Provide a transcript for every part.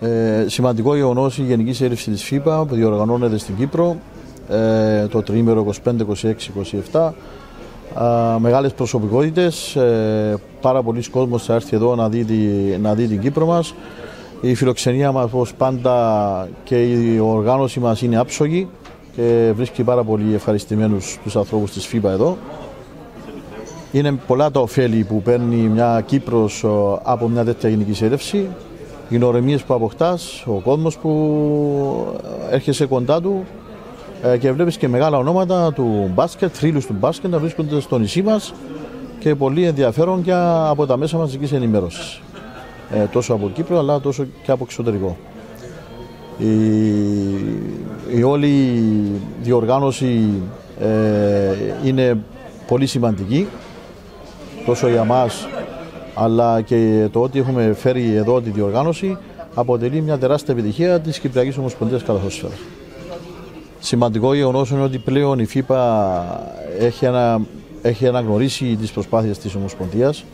Ε, σημαντικό γεγονός η Γενική Συνέλευση της ΦΥΠΑ που διοργανώνεται στην Κύπρο ε, το τριήμερο 25, 26, 27. Ε, μεγάλες προσωπικότητες, ε, πάρα πολλοί κόσμος θα έρθει εδώ να δει, να δει την Κύπρο μας. Η φιλοξενία μας όπως πάντα και η οργάνωση μας είναι άψογη και βρίσκει πάρα πολύ ευχαριστημένους τους ανθρώπους της ΦΥΠΑ εδώ. Είναι πολλά τα ωφέλη που παίρνει μια Κύπρος από μια τέτοια γενική σέλευση. Οι γνωρεμίες που αποκτάς, ο κόσμος που έρχεσαι κοντά του ε, και βλέπεις και μεγάλα ονόματα του μπάσκετ, θρύλους του μπάσκετ να βρίσκονται στο νησί μας και πολύ ενδιαφέρον και από τα μέσα μαζικής ενημέρωσης. Ε, τόσο από Κύπρο αλλά τόσο και από εξωτερικό. Η, η όλη διοργάνωση ε, είναι πολύ σημαντική τόσο για μας αλλά και το ότι έχουμε φέρει εδώ τη διοργάνωση αποτελεί μια τεράστια επιτυχία της Κυπριακής Ομοσπονδίας Καλαθόσφαιρας. Σημαντικό γεγονός είναι ότι πλέον η ΦΥΠΑ έχει, ανα, έχει αναγνωρίσει τις προσπάθειες της Ομοσπονδίας.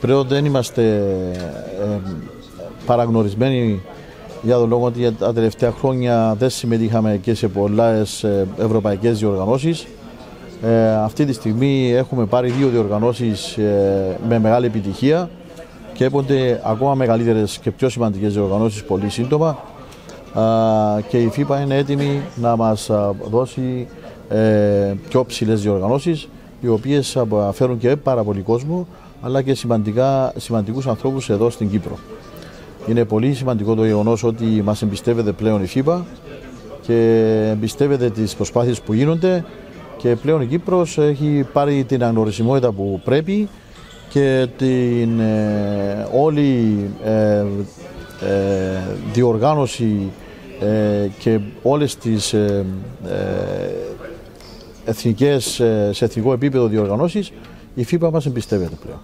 Πλέον δεν είμαστε ε, παραγνωρισμένοι για τον λόγο ότι τα τελευταία χρόνια δεν συμμετείχαμε και σε πολλές ε, ευρωπαϊκές διοργανώσεις. Ε, αυτή τη στιγμή έχουμε πάρει δύο διοργανώσεις ε, με μεγάλη επιτυχία και έπονται ακόμα μεγαλύτερες και πιο σημαντικές διοργανώσεις πολύ σύντομα και η ΦΥΠΑ είναι έτοιμη να μας δώσει ε, πιο ψηλές διοργανώσεις οι οποίες φέρουν και πάρα πολύ κόσμο αλλά και σημαντικά, σημαντικούς ανθρώπους εδώ στην Κύπρο. Είναι πολύ σημαντικό το γεγονός ότι μας εμπιστεύεται πλέον η ΦΥΠΑ και εμπιστεύεται τις προσπάθειες που γίνονται και πλέον η Κύπρος έχει πάρει την αγνωρισιμότητα που πρέπει και την ε, όλη ε, διοργάνωση ε, και όλες τις ε, ε, εθνικές, σε εθνικό επίπεδο διοργανώσεις η ΦΥΠΑ μας εμπιστεύεται πλέον.